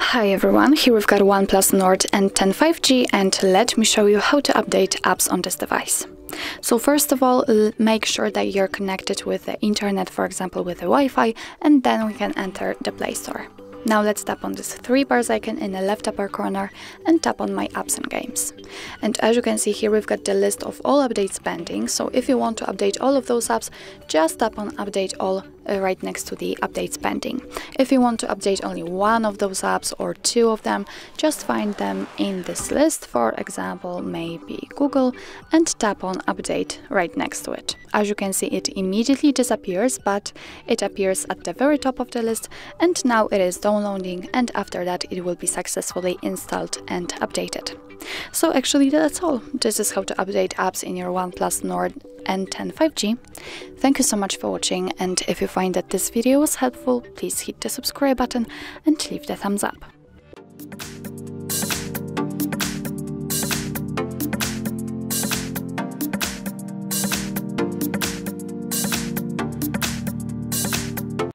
Hi everyone, here we've got OnePlus Nord N10 5G and let me show you how to update apps on this device. So first of all, make sure that you're connected with the internet, for example with the Wi-Fi, and then we can enter the Play Store. Now let's tap on this three bars icon in the left upper corner and tap on my apps and games. And as you can see here we've got the list of all updates pending, so if you want to update all of those apps, just tap on update all uh, right next to the updates pending. If you want to update only one of those apps or two of them, just find them in this list, for example maybe Google, and tap on update right next to it. As you can see it immediately disappears, but it appears at the very top of the list and now it is downloading and after that it will be successfully installed and updated. So actually that's all. This is how to update apps in your OnePlus Nord N10 5G. Thank you so much for watching and if you find that this video was helpful, please hit the subscribe button and leave the thumbs up.